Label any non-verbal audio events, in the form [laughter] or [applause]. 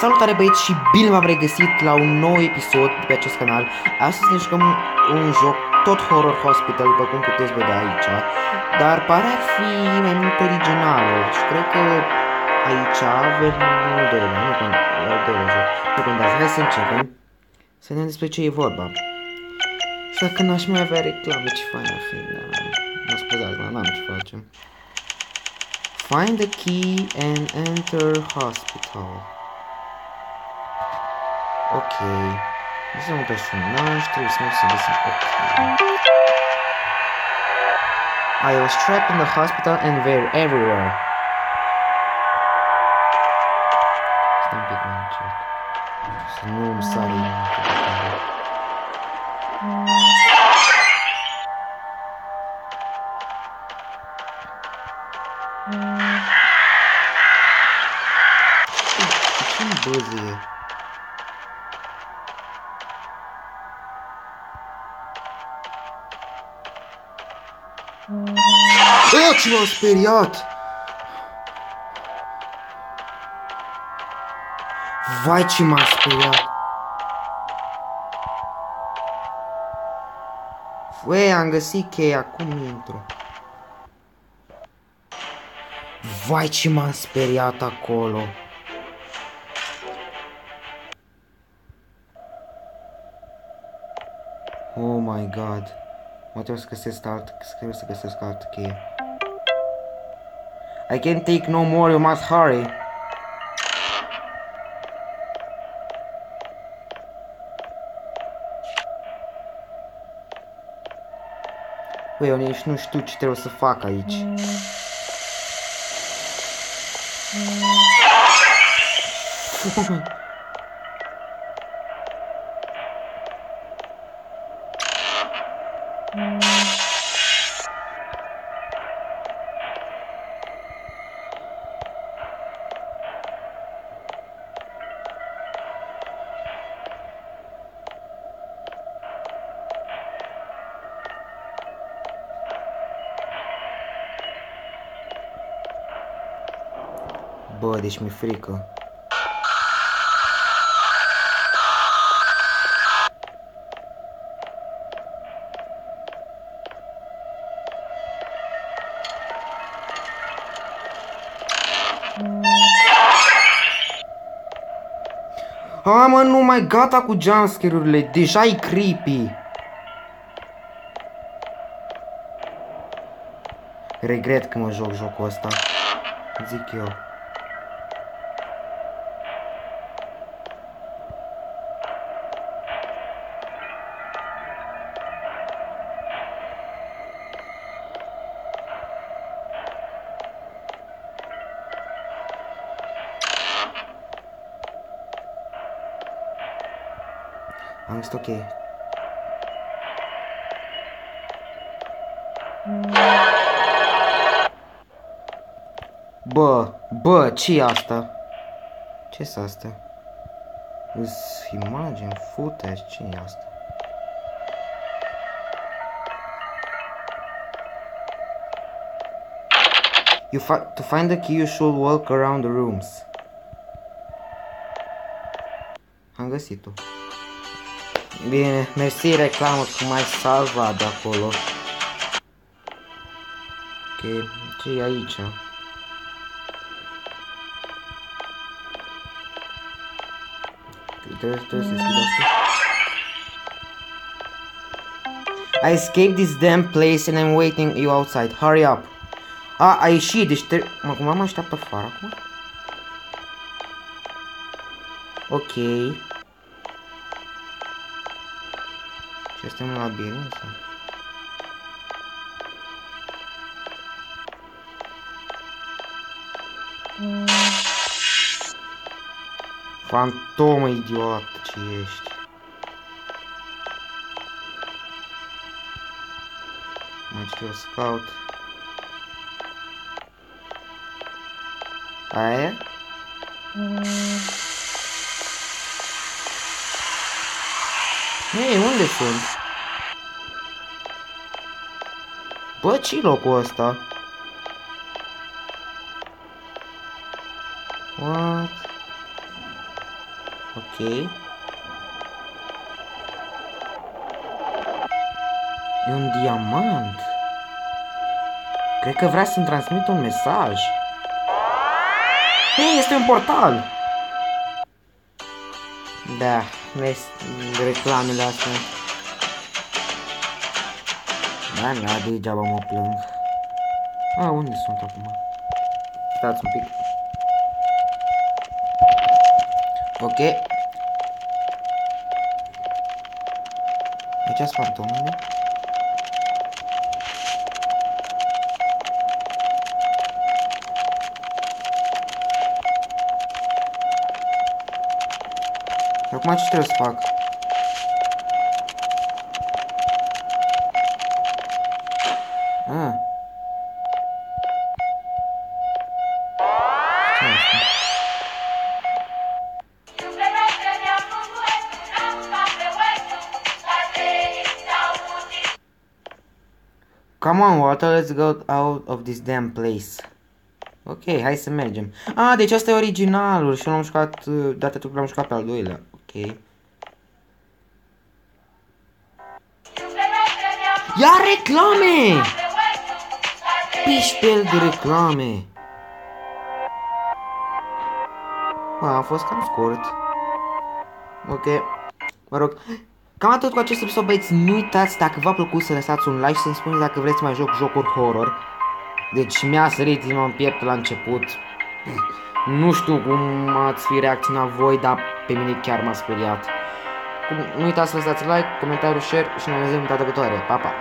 Salutare băieți și bine v-am regăsit la un nou episod pe acest canal. Astăzi ne jucăm un joc tot Horror Hospital, după cum puteți vedea aici. Dar pare a fi mai mult original și cred că aici avem unul de nu contează, nu contează. Hai să începem să vedem despre ce e vorba. Și dacă n-aș mai avea reclame, ce fain ar fi, da, mă scuzați, dar n-am ce facem. Find the key and enter hospital. Ok. Nu sunt personaj, trebuie să merg să găsim. Ok. I was trapped in the hospital and were everywhere. Stai un pic mai încet. Să ce m-a speriat! Vai, ce m-a speriat! Băi, am găsit cheia, cum intru? Vai, ce m-am speriat acolo! Oh my god! Mă trebuie să găsesc alt, trebuie să găsesc altă cheie. I can't take no more, you must hurry. Băi, eu nici nu știu ce trebuie să fac aici. [laughs] Bă, deci mi-e frică. Ha, mă, nu mai gata cu jumpscare-urile, deja e creepy. Regret că mă joc jocul ăsta. Zic eu. Am găsit ok. Bă, bă, ce e asta? ce s asta? Îs imagini, footage, ce e asta? You fi to find the key, you should walk around the rooms. Am găsit-o. Bine, mersi reclamă mai de acolo. Ok, ce e aici? I escaped this damn place and I'm waiting you outside. Hurry up. A, a ieșit, deci trebuie... Mă, cum mă așteaptă afară acum? Ok. Ce este un labirint sau? Fantomă idiot ce ești. Mai știu să caut. Aia e? Ei, unde sunt? Bă, ce locul ăsta? What? Ok. E un diamant. Cred că vrea să-mi transmit un mesaj. Hei, este un portal! Da, vezi reclamele astea. Da, da, degeaba mă plâng. A, unde sunt acum? Stați un pic. Ok. Aici sunt fantomele. Acum ce trebuie să fac? Come on, Walter, let's go out of this damn place. Ok, hai să mergem. Ah, deci asta e originalul și l-am jucat, uh, data trecută l-am jucat pe al doilea. Ok. Ia reclame! Pișpel de reclame. A, a fost cam scurt. Ok. Mă rog. Cam atât cu acest episod, băieți. Nu uitați, dacă v-a plăcut, să lăsați un like și să-mi spuneți dacă vreți să mai joc jocuri horror. Deci mi-a sărit inima în piept la început. Nu știu cum ați fi reacționat voi, dar pe mine chiar m-a speriat. Nu uitați să lăsați like, comentariu, share și ne vedem data viitoare. Pa, pa!